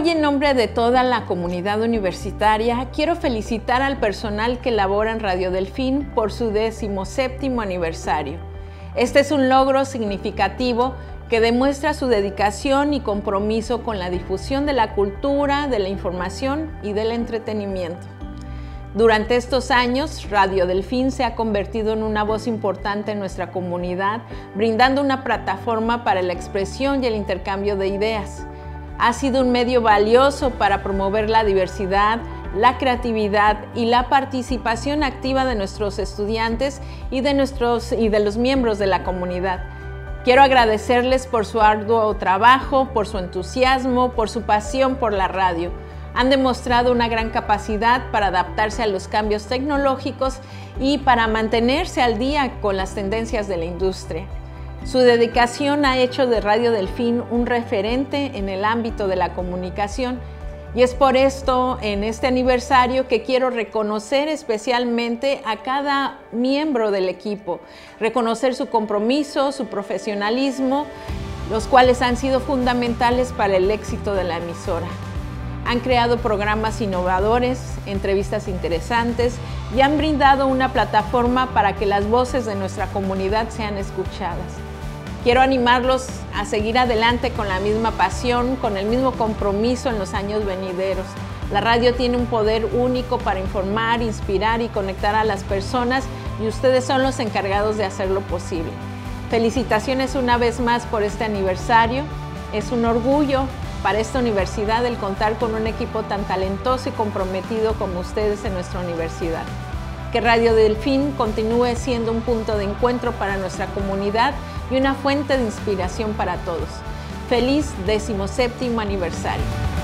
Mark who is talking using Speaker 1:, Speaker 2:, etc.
Speaker 1: Hoy en nombre de toda la comunidad universitaria quiero felicitar al personal que labora en Radio Delfín por su decimoséptimo aniversario. Este es un logro significativo que demuestra su dedicación y compromiso con la difusión de la cultura, de la información y del entretenimiento. Durante estos años, Radio Delfín se ha convertido en una voz importante en nuestra comunidad, brindando una plataforma para la expresión y el intercambio de ideas. Ha sido un medio valioso para promover la diversidad, la creatividad y la participación activa de nuestros estudiantes y de, nuestros, y de los miembros de la comunidad. Quiero agradecerles por su arduo trabajo, por su entusiasmo, por su pasión por la radio han demostrado una gran capacidad para adaptarse a los cambios tecnológicos y para mantenerse al día con las tendencias de la industria. Su dedicación ha hecho de Radio Delfín un referente en el ámbito de la comunicación y es por esto en este aniversario que quiero reconocer especialmente a cada miembro del equipo, reconocer su compromiso, su profesionalismo, los cuales han sido fundamentales para el éxito de la emisora. Han creado programas innovadores, entrevistas interesantes y han brindado una plataforma para que las voces de nuestra comunidad sean escuchadas. Quiero animarlos a seguir adelante con la misma pasión, con el mismo compromiso en los años venideros. La radio tiene un poder único para informar, inspirar y conectar a las personas y ustedes son los encargados de hacerlo posible. Felicitaciones una vez más por este aniversario. Es un orgullo para esta universidad el contar con un equipo tan talentoso y comprometido como ustedes en nuestra universidad. Que Radio Delfín continúe siendo un punto de encuentro para nuestra comunidad y una fuente de inspiración para todos. Feliz 17 aniversario.